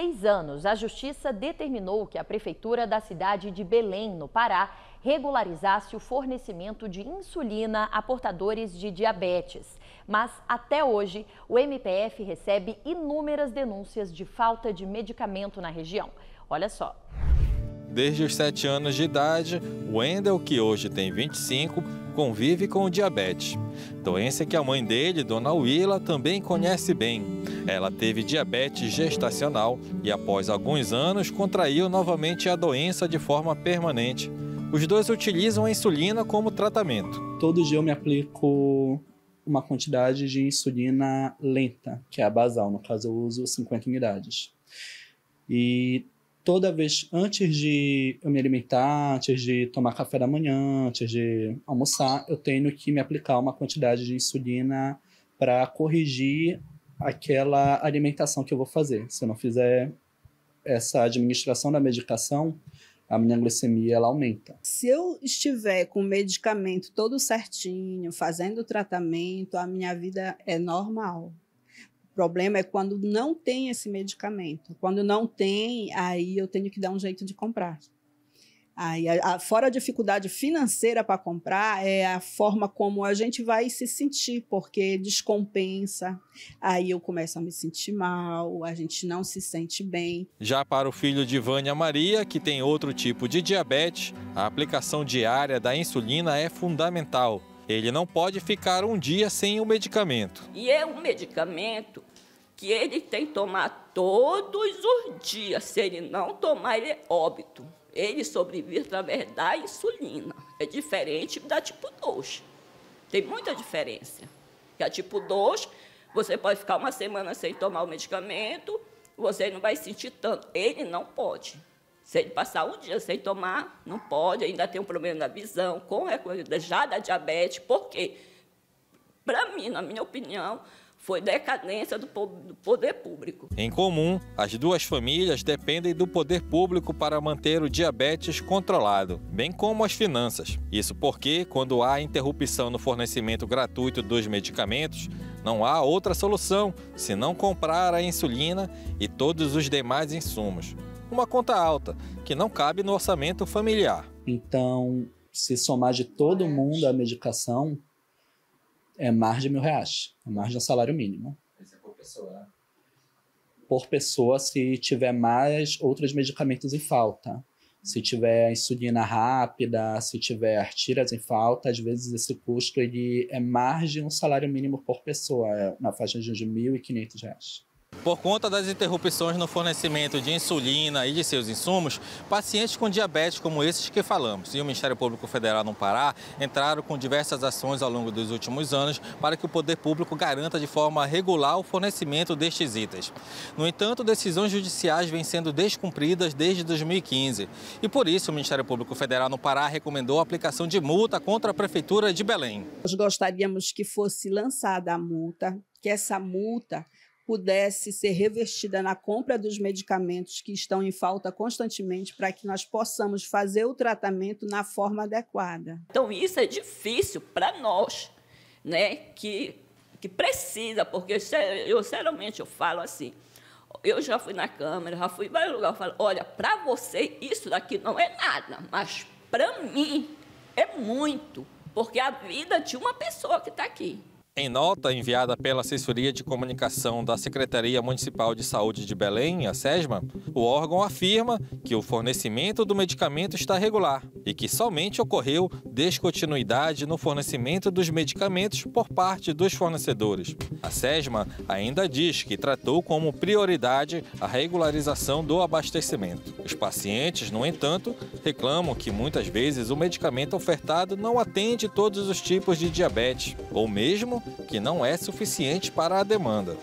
seis anos, a Justiça determinou que a Prefeitura da cidade de Belém, no Pará, regularizasse o fornecimento de insulina a portadores de diabetes. Mas, até hoje, o MPF recebe inúmeras denúncias de falta de medicamento na região. Olha só. Desde os 7 anos de idade, Wendel, que hoje tem 25, convive com o diabetes. Doença que a mãe dele, Dona Willa, também conhece bem. Ela teve diabetes gestacional e, após alguns anos, contraiu novamente a doença de forma permanente. Os dois utilizam a insulina como tratamento. Todo dia eu me aplico uma quantidade de insulina lenta, que é a basal. No caso, eu uso 50 unidades. E toda vez antes de eu me alimentar, antes de tomar café da manhã, antes de almoçar, eu tenho que me aplicar uma quantidade de insulina para corrigir aquela alimentação que eu vou fazer. Se eu não fizer essa administração da medicação, a minha glicemia ela aumenta. Se eu estiver com o medicamento todo certinho, fazendo o tratamento, a minha vida é normal problema é quando não tem esse medicamento. Quando não tem, aí eu tenho que dar um jeito de comprar. Aí, a, a, fora a dificuldade financeira para comprar, é a forma como a gente vai se sentir, porque descompensa. Aí eu começo a me sentir mal, a gente não se sente bem. Já para o filho de Vânia Maria, que tem outro tipo de diabetes, a aplicação diária da insulina é fundamental. Ele não pode ficar um dia sem o medicamento. E é um medicamento que ele tem que tomar todos os dias. Se ele não tomar, ele é óbito. Ele sobrevive através da insulina. É diferente da tipo 2. Tem muita diferença. Que a tipo 2, você pode ficar uma semana sem tomar o medicamento, você não vai sentir tanto. Ele não pode. Se ele passar um dia sem tomar, não pode, ainda tem um problema na visão, com já da diabetes, porque, para mim, na minha opinião, foi decadência do poder público. Em comum, as duas famílias dependem do poder público para manter o diabetes controlado, bem como as finanças. Isso porque, quando há interrupção no fornecimento gratuito dos medicamentos, não há outra solução senão comprar a insulina e todos os demais insumos. Uma conta alta, que não cabe no orçamento familiar. Então, se somar de todo mundo a medicação, é mais de mil reais. É mais de um salário mínimo. Esse é por pessoa, né? Por pessoa, se tiver mais outros medicamentos em falta. Se tiver insulina rápida, se tiver artiras em falta, às vezes esse custo ele é mais de um salário mínimo por pessoa, é na faixa de R$ 1.500. Por conta das interrupções no fornecimento de insulina e de seus insumos, pacientes com diabetes como esses que falamos e o Ministério Público Federal no Pará entraram com diversas ações ao longo dos últimos anos para que o poder público garanta de forma regular o fornecimento destes itens. No entanto, decisões judiciais vêm sendo descumpridas desde 2015 e por isso o Ministério Público Federal no Pará recomendou a aplicação de multa contra a Prefeitura de Belém. Nós gostaríamos que fosse lançada a multa, que essa multa pudesse ser revestida na compra dos medicamentos que estão em falta constantemente para que nós possamos fazer o tratamento na forma adequada. Então isso é difícil para nós, né, que que precisa, porque eu seriamente eu falo assim, eu já fui na Câmara, já fui em vários lugares, falo, olha, para você isso daqui não é nada, mas para mim é muito, porque a vida de uma pessoa que está aqui. Em nota enviada pela Assessoria de Comunicação da Secretaria Municipal de Saúde de Belém, a SESMA, o órgão afirma que o fornecimento do medicamento está regular e que somente ocorreu descontinuidade no fornecimento dos medicamentos por parte dos fornecedores. A SESMA ainda diz que tratou como prioridade a regularização do abastecimento. Os pacientes, no entanto, reclamam que muitas vezes o medicamento ofertado não atende todos os tipos de diabetes ou mesmo que não é suficiente para a demanda.